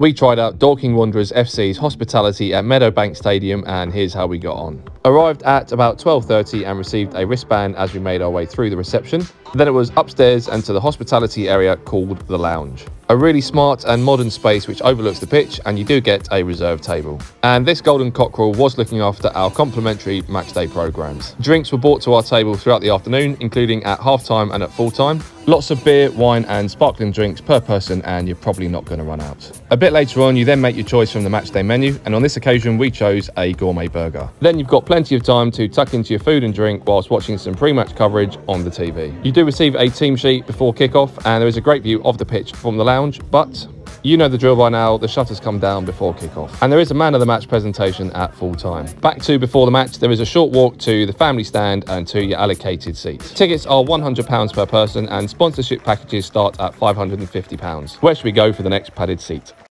We tried out Dorking Wanderers FC's hospitality at Meadowbank Stadium and here's how we got on. Arrived at about 12.30 and received a wristband as we made our way through the reception. Then it was upstairs and to the hospitality area called the lounge. A really smart and modern space which overlooks the pitch and you do get a reserve table. And this Golden Cockerel was looking after our complimentary matchday programmes. Drinks were brought to our table throughout the afternoon, including at half-time and at full-time. Lots of beer, wine and sparkling drinks per person and you're probably not going to run out. A bit later on, you then make your choice from the matchday menu and on this occasion we chose a gourmet burger. Then you've got plenty of time to tuck into your food and drink whilst watching some pre-match coverage on the TV. You do receive a team sheet before kick-off and there is a great view of the pitch from the lounge, but you know the drill by now, the shutters come down before kick-off. And there is a man of the match presentation at full time. Back to before the match, there is a short walk to the family stand and to your allocated seats. Tickets are £100 per person and sponsorship packages start at £550. Where should we go for the next padded seat?